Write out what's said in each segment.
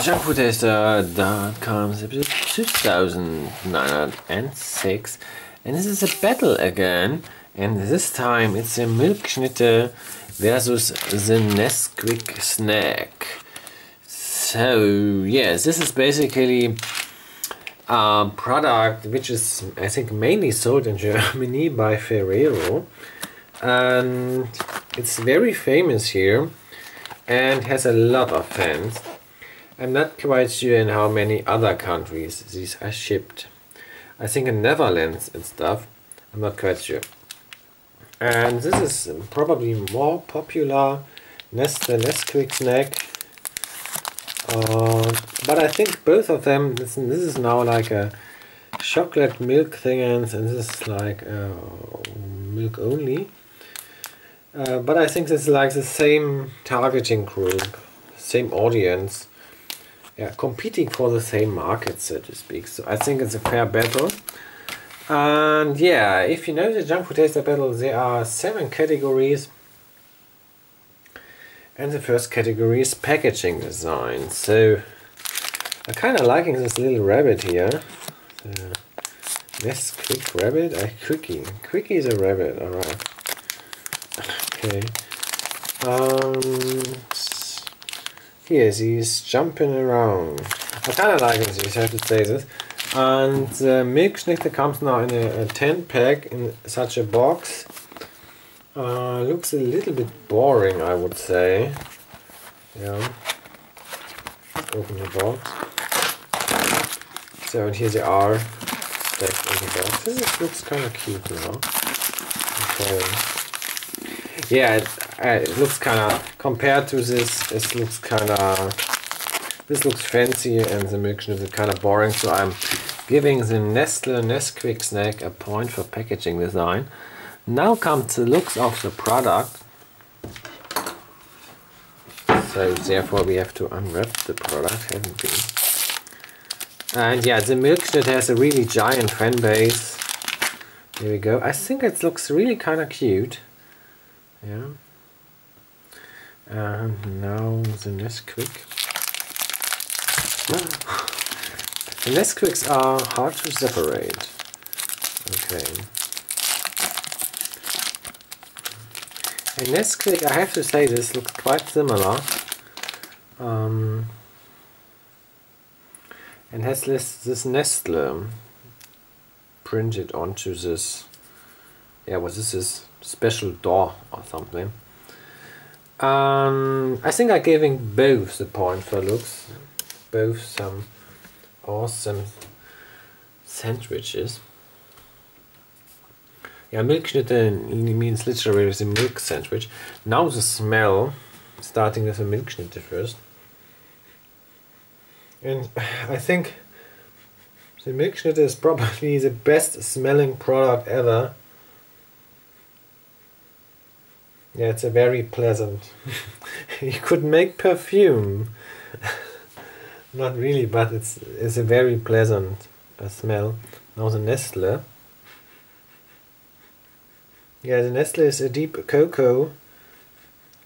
junkfoodtaster.com episode 2906 and this is a battle again and this time it's a Milchschnitte versus the Nesquik snack. So yes this is basically a product which is I think mainly sold in Germany by Ferrero and it's very famous here and has a lot of fans I'm not quite sure in how many other countries these are shipped. I think in Netherlands and stuff. I'm not quite sure. And this is probably more popular Nestle Nesquik snack. Uh, but I think both of them, this, this is now like a chocolate milk thing and this is like uh, milk only. Uh, but I think this is like the same targeting group, same audience yeah, competing for the same market, so to speak. So I think it's a fair battle. And yeah, if you know the Junk Food Taster Battle, there are seven categories. And the first category is packaging design. So I'm kind of liking this little rabbit here. The Nesquik rabbit? Uh, Quickie. Quickie is a rabbit, alright. Okay. Um, Yes, he's jumping around. I kind of like this, I have to say this. And the Milchschnitte comes now in a, a 10 pack in such a box. Uh, looks a little bit boring, I would say. Yeah. Open the box. So, and here they are stacked in the box. This looks kind of cute now. Okay. Yeah, uh, it looks kind of compared to this it looks kind of this looks fancy and the Milchschnitte is kind of boring so I'm giving the Nestle Nesquik snack a point for packaging design. Now comes the looks of the product. So therefore we have to unwrap the product haven't we? And yeah the Milchschnitte has a really giant fan base. Here we go. I think it looks really kind of cute. Yeah and now the Nesquik. the Nesquiks are hard to separate. Okay. A Nesquik, I have to say this looks quite similar. Um, and has this, this Nestle printed onto this, yeah, what is this, is special door or something. Um, I think I'm giving both the point for looks. Both some awesome sandwiches. Yeah, Milchschnitte means literally the milk sandwich. Now the smell, starting with a Milchschnitte first. And I think the Milchschnitte is probably the best smelling product ever Yeah, it's a very pleasant. you could make perfume. Not really, but it's it's a very pleasant uh, smell. Now the Nestle. Yeah, the Nestle is a deep cocoa,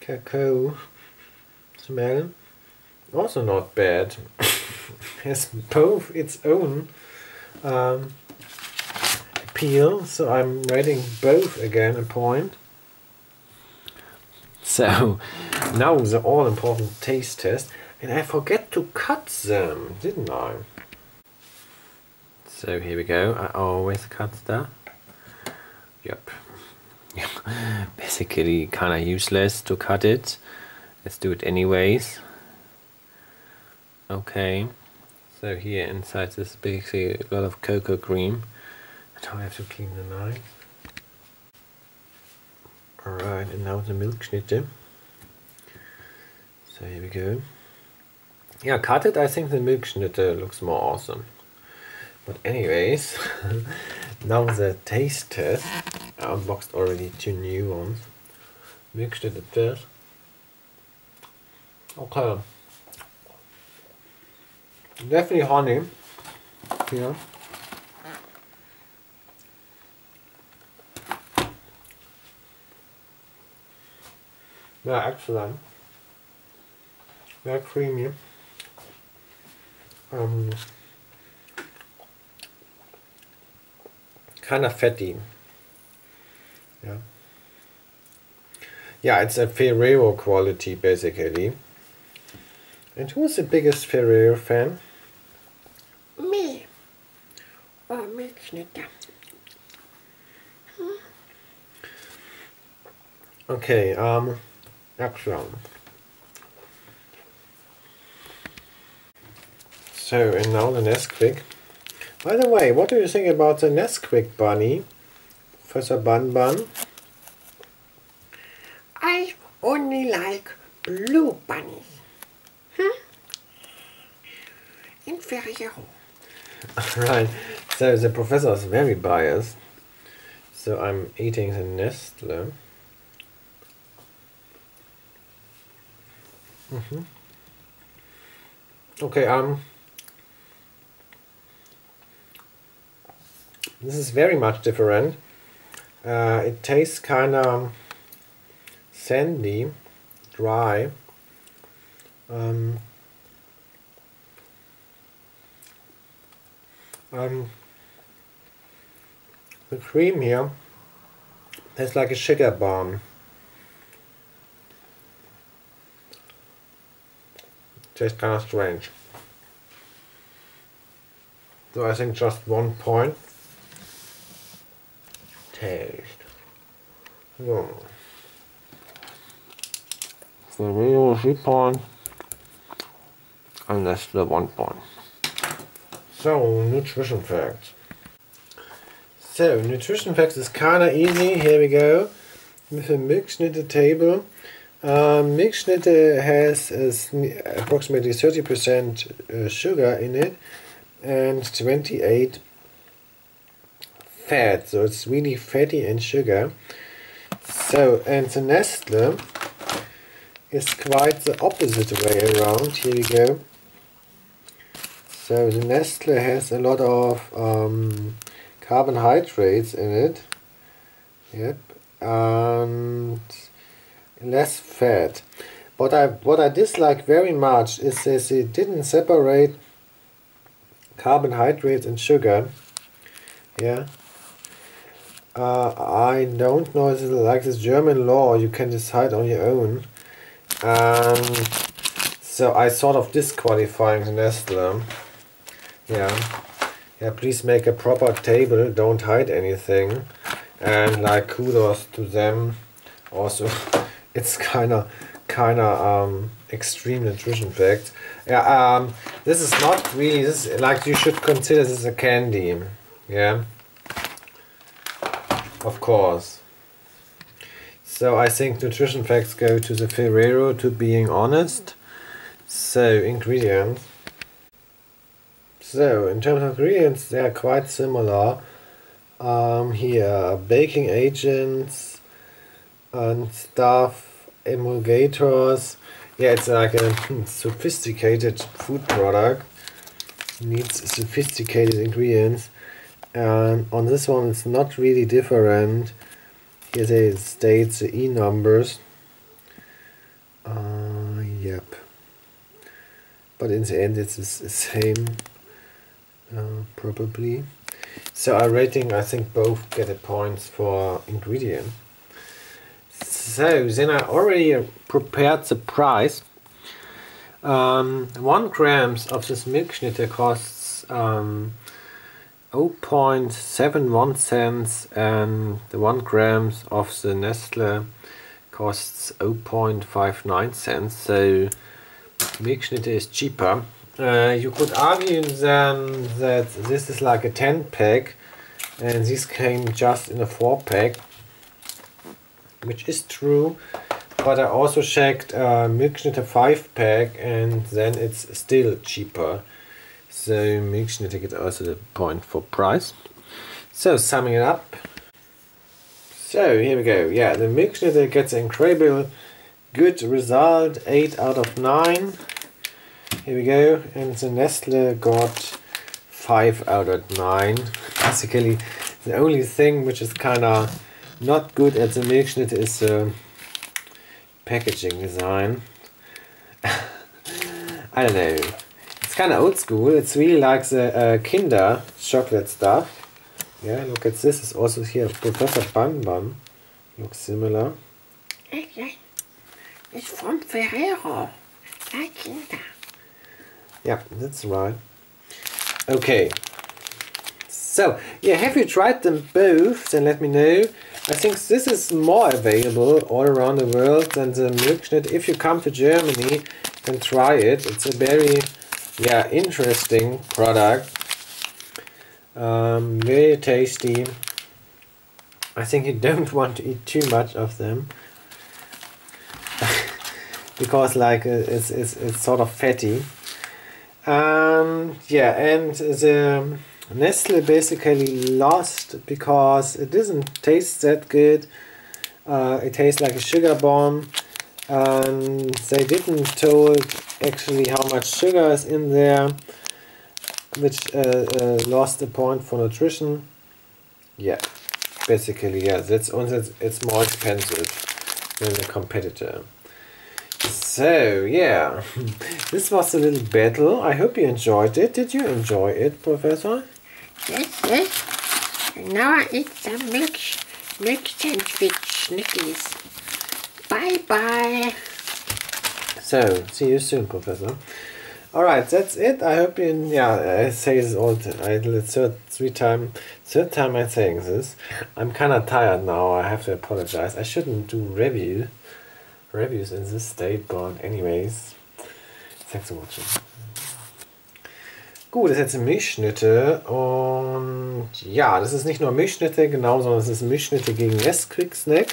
cocoa smell. Also not bad. has both its own um, appeal, so I'm rating both again a point. So now the all important taste test and I forget to cut them, didn't I? So here we go, I always cut that. Yep. Basically kinda useless to cut it. Let's do it anyways. Okay. So here inside this basically a lot of cocoa cream. Now I have to clean the knife. Alright, and now the Milchschnitte. So here we go. Yeah, cut it, I think the Milchschnitte looks more awesome. But anyways, now the taste test. I unboxed already two new ones. Milchschnitte first. Okay. Definitely honey. Yeah. Yeah, excellent. Very creamy. um, kind of fatty. Yeah. Yeah, it's a Ferrero quality basically. And who's the biggest Ferrero fan? Me. Oh, Milchschnitte. Okay, um, action. So, and now the Nesquik. By the way, what do you think about the Nesquik bunny? Professor Bun Bun? I only like blue bunnies. Hmm? In Ferrero. right, so the professor is very biased. So I'm eating the Nestle. Mm -hmm. Okay, um, this is very much different. Uh, it tastes kind of sandy, dry. Um, um, the cream here tastes like a sugar bomb. Tastes kind of strange. So I think just one point. Taste. So. The real three point. And that's the one point. So, nutrition facts. So, nutrition facts is kinda easy. Here we go. With a Milchschnitte table. Um, Milchschnitte has uh, approximately 30% uh, sugar in it and 28 fat, so it's really fatty and sugar. So, and the Nestle is quite the opposite way around. Here we go. So the Nestle has a lot of um, carbohydrates in it. Yep. And less fat. What I what I dislike very much is that it didn't separate carbohydrates and sugar. Yeah. Uh, I don't know it's like this German law you can decide on your own. And so I sort of disqualifying Nestle. Yeah. Yeah, please make a proper table, don't hide anything. And like kudos to them. Also it's kind of kind of um, extreme nutrition facts. Yeah, um, this is not really this is, like you should consider this a candy. Yeah, of course. So I think nutrition facts go to the Ferrero. To being honest, so ingredients. So in terms of ingredients, they are quite similar. Um, here, baking agents and stuff, emulgators. Yeah, it's like a sophisticated food product. needs sophisticated ingredients. And on this one, it's not really different. Here they state the E numbers. Uh, yep. But in the end, it's the same, uh, probably. So our rating, I think both get a points for ingredient. So then I already prepared the price. Um, one grams of this Milchschnitte costs um, 0.71 cents and the one grams of the Nestle costs 0.59 cents. So Milchschnitte is cheaper. Uh, you could argue then that this is like a 10 pack and this came just in a 4 pack which is true but I also checked uh, Milchschnitte 5 pack and then it's still cheaper. So Milchschnitte gets also the point for price. So summing it up. So here we go. Yeah the Milchschnitte gets an incredible. Good result 8 out of 9 here we go. And the Nestle got 5 out of 9 basically the only thing which is kind of not good at the Milchschnitte is uh, packaging design. I don't know. It's kind of old school. It's really like the uh, Kinder chocolate stuff. Yeah, look at this. It's also here Professor Bun Bun. Looks similar. Okay. It's from Ferrero. Like Kinder. Yeah, that's right. Okay. So, yeah, have you tried them both? Then let me know. I think this is more available all around the world than the Milchschnitt. If you come to Germany, and try it. It's a very, yeah, interesting product. Um, very tasty. I think you don't want to eat too much of them. because like uh, it's, it's, it's sort of fatty. Um, yeah, and the Nestle basically lost because it doesn't taste that good. Uh, it tastes like a sugar bomb. And they didn't told actually how much sugar is in there, which uh, uh, lost a point for nutrition. Yeah, basically, yeah, that's and it's, it's more expensive than the competitor. So, yeah, this was a little battle. I hope you enjoyed it. Did you enjoy it, Professor? And now I eat some milk, milk sandwich snickies. Bye bye. So, see you soon, Professor. Alright, that's it. I hope you, yeah, I say this all, I, third, three time, third time I'm saying this. I'm kind of tired now, I have to apologize. I shouldn't do review, reviews in this state, but anyways, thanks for watching. Gut, das ist jetzt Milchschnitte und ja, das ist nicht nur Milchschnitte, genau, sondern es ist Milchschnitte gegen Nesquik Snack.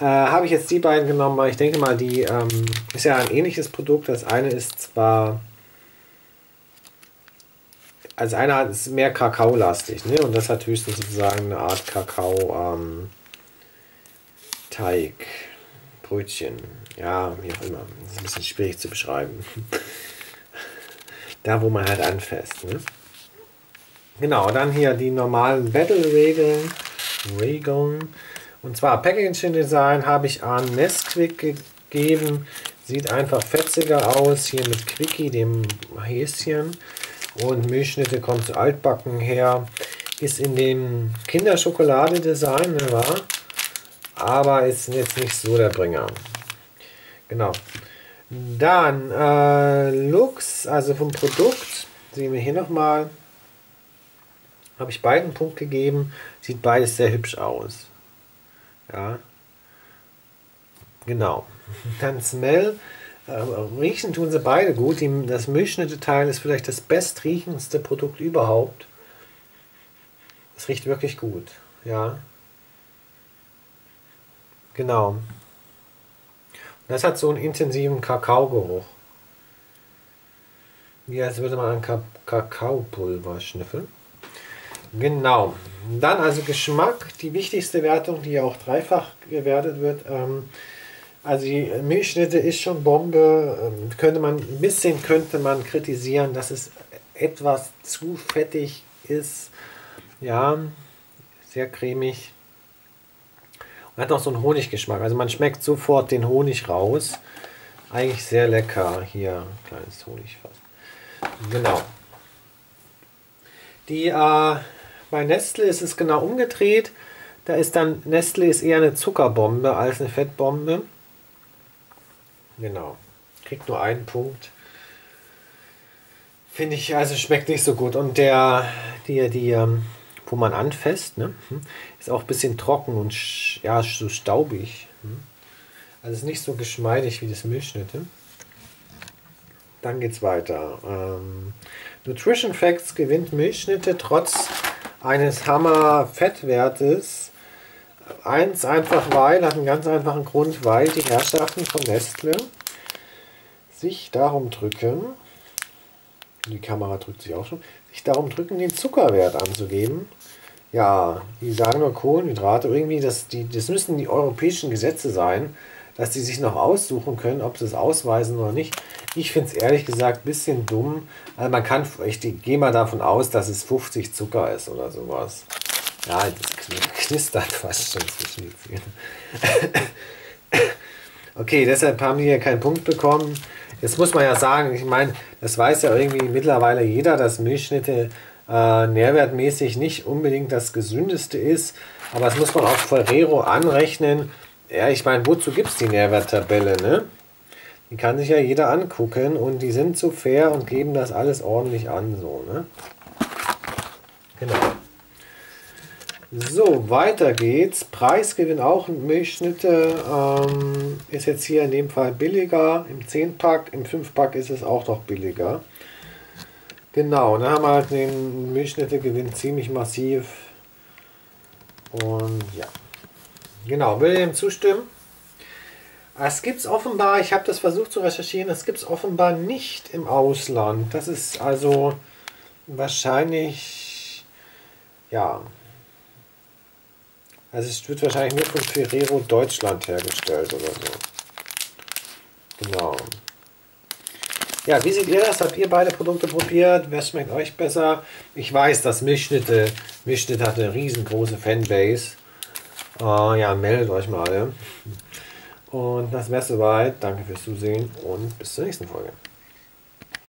Äh, Habe ich jetzt die beiden genommen, weil ich denke mal, die ähm, ist ja ein ähnliches Produkt. Das eine ist zwar, also einer ist mehr Kakaolastig, ne? Und das hat höchstens sozusagen eine Art Kakao ähm, ja, wie auch immer. Das ist ein bisschen schwierig zu beschreiben. Da, wo man halt anfasst. Ne? Genau, dann hier die normalen Battle-Regeln. Regeln. Und zwar Packaging Design habe ich an Nesquik gegeben. Sieht einfach fetziger aus. Hier mit Quickie, dem Häschen. Und Milchschnitte kommt zu altbacken her. Ist in dem Kinderschokolade-Design, ne, war? aber ist jetzt nicht so der Bringer. Genau. Dann äh, Looks, also vom Produkt, sehen wir hier nochmal. Habe ich beiden Punkt gegeben. Sieht beides sehr hübsch aus. Ja. Genau. Dann Smell. Äh, riechen tun sie beide gut. Die, das Milchschnitteteil ist vielleicht das bestriechendste Produkt überhaupt. Es riecht wirklich gut. Ja. Genau. Das hat so einen intensiven Kakaogeruch. Wie als würde man ein Kakaopulver schnüffeln. Genau. Dann also Geschmack, die wichtigste Wertung, die auch dreifach gewertet wird. Ähm, also die Milchschnitte ist schon Bombe. Ähm, könnte man ein bisschen könnte man kritisieren, dass es etwas zu fettig ist. Ja, sehr cremig. Und hat auch so einen Honiggeschmack. Also man schmeckt sofort den Honig raus. Eigentlich sehr lecker. Hier, kleines Honigfass. Genau. Die äh, bei Nestle ist es genau umgedreht. Da ist dann, Nestle ist eher eine Zuckerbombe als eine Fettbombe. Genau. Kriegt nur einen Punkt. Finde ich, also schmeckt nicht so gut. Und der, die, die, ähm, wo man anfasst, ne, hm, ist auch ein bisschen trocken und ja, so staubig. Hm. Also ist nicht so geschmeidig wie das Milchschnitte. Dann geht's weiter. Ähm, Nutrition Facts gewinnt Milchschnitte trotz eines Hammer-Fettwertes. Eins einfach weil, hat einen ganz einfachen Grund, weil die Herrschaften von Nestle sich darum drücken, die Kamera drückt sich auch schon, sich darum drücken, den Zuckerwert anzugeben. Ja, die sagen nur Kohlenhydrate, irgendwie, das, die, das müssen die europäischen Gesetze sein, dass die sich noch aussuchen können, ob sie es ausweisen oder nicht. Ich finde es ehrlich gesagt ein bisschen dumm. Also man kann, ich gehe mal davon aus, dass es 50 Zucker ist oder sowas. Ja, das knistert fast schon zwischen die Zähne. okay, deshalb haben die hier keinen Punkt bekommen. Jetzt muss man ja sagen, ich meine, das weiß ja irgendwie mittlerweile jeder, dass Milchschnitte äh, nährwertmäßig nicht unbedingt das gesündeste ist. Aber das muss man auch Ferrero anrechnen. Ja, ich meine, wozu gibt es die Nährwerttabelle, ne? Die kann sich ja jeder angucken und die sind so fair und geben das alles ordentlich an, so, ne? Genau. So, weiter geht's. Preisgewinn auch Milchschnitte ähm, ist jetzt hier in dem Fall billiger. Im 10-Pack, im 5-Pack ist es auch noch billiger. Genau, dann haben wir halt den Milchschnitte-Gewinn ziemlich massiv. Und ja. Genau, will dem zustimmen? Es gibt es offenbar, ich habe das versucht zu recherchieren, es gibt es offenbar nicht im Ausland. Das ist also wahrscheinlich, ja, also es wird wahrscheinlich nur von Ferrero Deutschland hergestellt oder so. Genau. Ja, wie seht ihr das? Habt ihr beide Produkte probiert? Wer schmeckt euch besser? Ich weiß, dass Milchschnitte, Milchschnitte hat eine riesengroße Fanbase. Uh, ja, meldet euch mal. Und das wäre soweit. Danke fürs Zusehen und bis zur nächsten Folge.